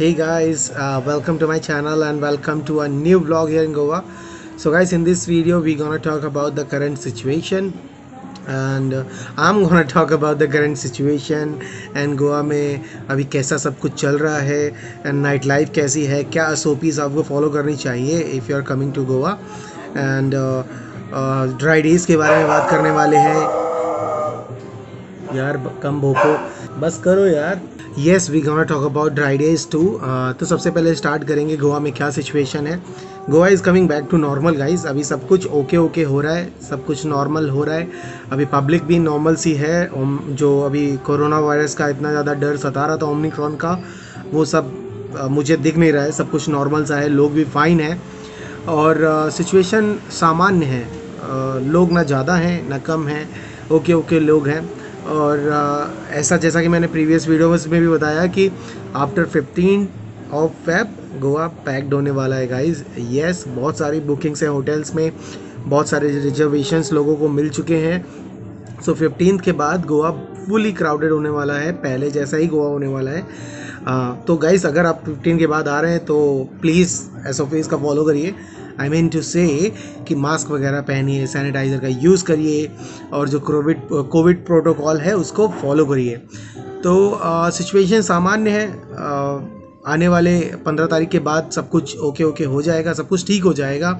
Hey guys, uh, welcome to my channel and welcome to a new vlog here in Goa. So guys, in this video we're gonna talk about the current situation and uh, I'm gonna talk about the current situation and Goa में अभी कैसा सब कुछ चल रहा है and night life कैसी है क्या एस आपको फॉलो करनी चाहिए if you are coming to Goa and dry days के बारे में बात करने वाले हैं यार कम भोको बस करो यार yes we gonna talk about dry days too तो सबसे पहले स्टार्ट करेंगे गोवा में क्या सिचुएशन है। Goa is coming back to normal guys अभी सब कुछ ओके okay ओके -okay हो रहा है। सब कुछ नॉर्मल हो रहा है। अभी पब्लिक भी नॉर्मल सी है जो अभी कोरोना वायरस का इतना ज़्यादा डर सता रहा था ओमनिक्रॉन का, वो सब मुझे दिख नहीं रहा है। सब कुछ नॉर्मल सा है। लोग भी फाइन है। और सिचुएशन सामान्य है। लोग ना ज़्यादा हैं, ना कम हैं। ओके ओके लोग हैं। और आ, ऐसा जैसा कि मैंने प्रीवियस वीडियोस में भी बताया कि after 15 of Feb Goa packed होने वाला है गाइस यस बहुत सारी बुकिंग्स हैं होटल्स में. बहुत सारे रिजर्वेशंस लोगों को मिल चुके हैं. सो so, फिफ्टीन के बाद गोवा फुली क्राउडेड होने वाला है पहले जैसा ही गोवा होने वाला है। आ, तो गाइस अगर आप फिफ्टीन के बाद आ रहे हैं तो प्लीज़ एस ऑफ़ का फॉलो करिए। आई मीन टू से कि मास्क वगैरह पहनिए सैनिटाइज़र का यूज़ करिए और जो कोविड कोविड प्रोटोकॉल है उसको फॉलो करिए। तो सिचुएशन सामान्य है आ, आने वाले पंद्रह तारीख के बाद सब कुछ ओके ओके हो जाएगा, सब कुछ ठीक हो जाएगा।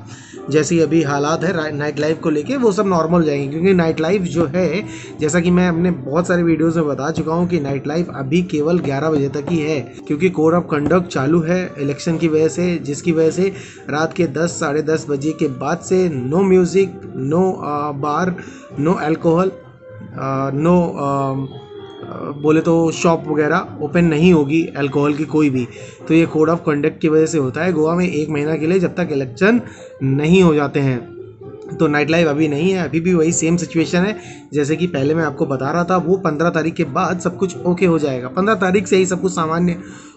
जैसे अभी हालात है नाइट लाइफ को लेके वो सब नॉर्मल हो जाएँगे, क्योंकि नाइट लाइफ जो है, जैसा कि मैं अपने बहुत सारे वीडियोस में बता चुका हूँ कि नाइट लाइफ अभी केवल 11 बजे तक ही है, क्योंकि कोड ऑफ़ कंडक्ट चालू है इलेक्शन की वजह से, जिसकी वजह से रात के 10 साढ़े दस बजे के बाद से no music no bar no alcohol no बोले तो शॉप वगैरह ओपन नहीं होगी अल्कोहल की कोई भी। तो ये कोड ऑफ़ कंडक्ट की वजह से होता है, गोवा में एक महीना के लिए जब तक इलेक्शन नहीं हो जाते हैं। तो नाइट लाइफ अभी नहीं है, अभी भी वही सेम सिचुएशन है, जैसे कि पहले मैं आपको बता रहा था, वो पंद्रह तारीख के बाद सब कुछ ओके हो जाएगा। पंद्रह तारीख से ही सब कुछ सामान्य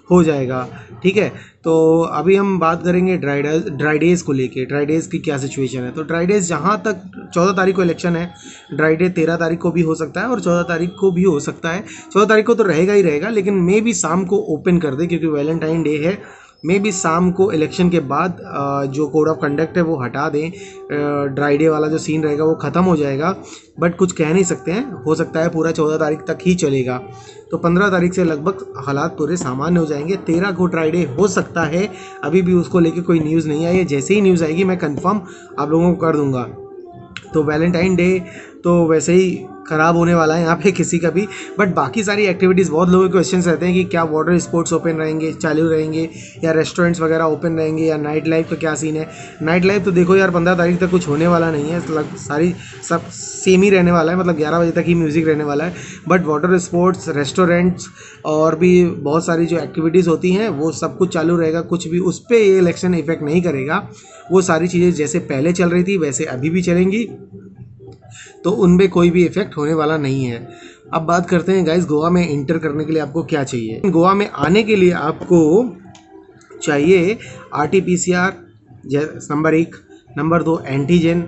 हो जाएगा, ठीक है? तो अभी हम बात करेंगे ड्राई डेज़ ड्राई डेज़ को लेके ड्राई डेज़ की क्या सिचुएशन है? तो ड्राई डेज़ जहाँ तक चौदह तारीख को इलेक्शन है ड्राइडे तेरह तारीख को भी हो सकता है और चौदह तारीख को भी हो सकता है। चौदह तारीख को तो रहेगा ही रहेगा, लेकिन मे भी शाम को ओपन कर दे, क्योंकि वैलेंटाइन डे है। मे भी शाम को इलेक्शन के बाद जो कोड ऑफ़ कंडक्ट है वो हटा दें। ड्राई डे वाला जो सीन रहेगा वो ख़त्म हो जाएगा। बट कुछ कह नहीं सकते हैं। हो सकता है पूरा चौदह तारीख तक ही चलेगा। तो पंद्रह तारीख से लगभग हालात पूरे सामान्य हो जाएँगे। तेरह को ड्राई डे हो सकता है। अभी भी उसको लेके कोई न्यूज़ नहीं आई है। जैसे ही न्यूज़ आएगी, मैं कन्फर्म आप लोगों को कर दूँगा। तो वैलेंटाइन डे तो वैसे ही ख़राब होने वाला है यहाँ पे किसी का भी। बट बाकी सारी एक्टिविटीज़ बहुत लोगों के क्वेश्चन रहते हैं कि क्या वाटर स्पोर्ट्स ओपन रहेंगे, चालू रहेंगे, या रेस्टोरेंट्स वगैरह ओपन रहेंगे, या नाइट लाइफ का क्या सीन है। नाइट लाइफ तो देखो यार, पंद्रह तारीख तक कुछ होने वाला नहीं है। लग सारी, सब सेम ही रहने वाला है। मतलब ग्यारह बजे तक ही म्यूज़िक रहने वाला है। बट वाटर स्पोर्ट्स रेस्टोरेंट्स और भी बहुत सारी जो एक्टिविटीज़ होती हैं, वो सब कुछ चालू रहेगा। कुछ भी उस पर ये इलेक्शन इफ़ेक्ट नहीं करेगा। वो सारी चीज़ें जैसे पहले चल रही थी, वैसे अभी भी चलेंगी। तो उन पर कोई भी इफ़ेक्ट होने वाला नहीं है। अब बात करते हैं गाइज़ गोवा में इंटर करने के लिए आपको क्या चाहिए? गोवा में आने के लिए आपको चाहिए R T P C R number एक नंबर दो एंटीजन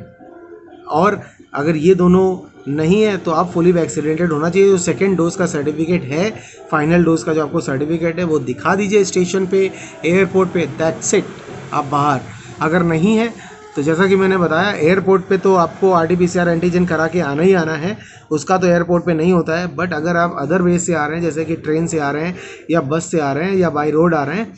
और अगर ये दोनों नहीं है तो आप फुली वैक्सीनेटेड होना चाहिए। जो सेकेंड डोज का सर्टिफिकेट है फाइनल डोज का जो आपको सर्टिफिकेट है, वो दिखा दीजिए स्टेशन पे एयरपोर्ट पे दैट्स इट आप बाहर। अगर नहीं है तो जैसा कि मैंने बताया एयरपोर्ट पे तो आपको R T P C R antigen करा के आना ही आना है। उसका तो एयरपोर्ट पे नहीं होता है बट अगर आप अदर वे से आ रहे हैं, जैसे कि ट्रेन से आ रहे हैं, या बस से आ रहे हैं, या बाई रोड आ रहे हैं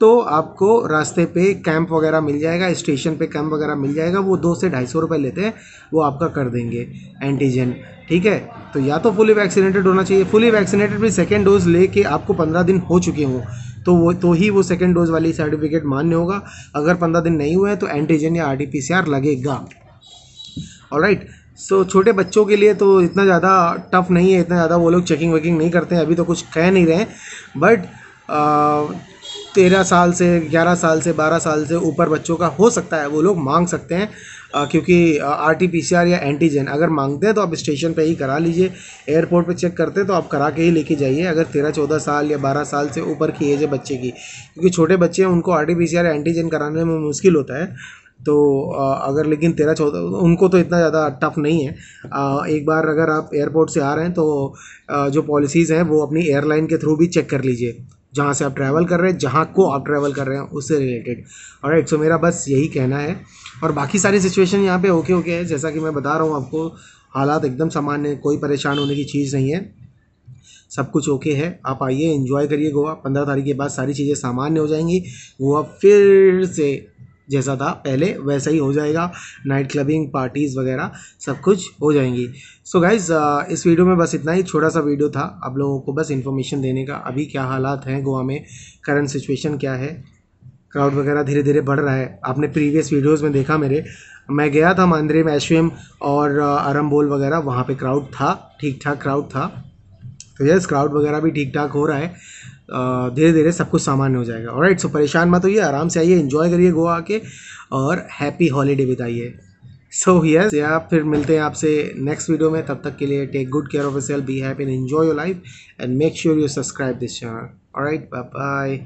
तो आपको रास्ते पे कैंप वगैरह मिल जाएगा स्टेशन पे कैंप वगैरह मिल जाएगा, वो दो से ढाई सौ रुपये लेते हैं, वो आपका कर देंगे एंटीजन ठीक है? तो या तो फुली वैक्सीनेटेड होना चाहिए। फुली वैक्सीनेटेड भी सेकेंड डोज लेके आपको पंद्रह दिन हो चुके हों। तो वो तो ही वो सेकेंड डोज वाली सर्टिफिकेट मान्य होगा। अगर पंद्रह दिन नहीं हुए हैं तो एंटीजन या आर टी लगेगा। और राइट सो छोटे बच्चों के लिए तो इतना ज़्यादा टफ नहीं है, इतना ज़्यादा वो लोग चेकिंग वेकिंग नहीं करते हैं, अभी तो कुछ कह नहीं रहे बट तेरह साल से, ग्यारह साल से, बारह साल से ऊपर बच्चों का हो सकता है, वो लोग मांग सकते हैं। क्योंकि R T P C R या एंटीजन अगर मांगते हैं तो आप स्टेशन पे ही करा लीजिए। एयरपोर्ट पे चेक करते हैं तो आप करा के ही लेके जाइए, अगर तेरह चौदह साल या बारह साल से ऊपर की एज है बच्चे की। क्योंकि छोटे बच्चे हैं, उनको R T P C R antigen कराने में मुश्किल होता है। तो अगर लेकिन तेरह चौदह उनको तो इतना ज़्यादा टफ नहीं है। एक बार अगर आप एयरपोर्ट से आ रहे हैं तो जो पॉलिसीज़ हैं वो अपनी एयरलाइन के थ्रू भी चेक कर लीजिए। जहाँ से आप ट्रैवल कर रहे हैं, जहाँ को आप ट्रैवल कर रहे हैं, उससे रिलेटेड और राइट सो मेरा बस यही कहना है। और बाकी सारी सिचुएशन यहाँ पे ओके ओके है। जैसा कि मैं बता रहा हूँ आपको, हालात एकदम सामान्य कोई परेशान होने की चीज़ नहीं है। सब कुछ ओके है। आप आइए इन्जॉय करिए गोवा। पंद्रह तारीख के बाद सारी चीज़ें सामान्य हो जाएँगी। गोवा फिर से जैसा था, पहले वैसा ही हो जाएगा। नाइट क्लबिंग पार्टीज़ वगैरह सब कुछ हो जाएँगी। सो so गाइज़ इस वीडियो में बस इतना ही। छोटा सा वीडियो था आप लोगों को बस इन्फॉर्मेशन देने का। अभी क्या हालात हैं गोवा में? करंट सिचुएशन क्या है? क्राउड वगैरह धीरे धीरे बढ़ रहा है। आपने प्रीवियस वीडियोज़ में देखा मेरे। मैं गया था मांद्रे में एशवेम और आरम्बोल वगैरह, वहाँ पे क्राउड था। ठीक ठाक क्राउड था। तो यस क्राउड वगैरह भी ठीक ठाक हो रहा है। धीरे धीरे सब कुछ सामान्य हो जाएगा। और राइट सो परेशान मत होइए, आराम से आइए इन्जॉय करिए गोवा आके और हैप्पी हॉलीडे बिताइए। सो यस या फिर मिलते हैं आपसे नेक्स्ट वीडियो में, तब तक के लिए take good care of self be happy and enjoy your life and make sure you subscribe this channel right bye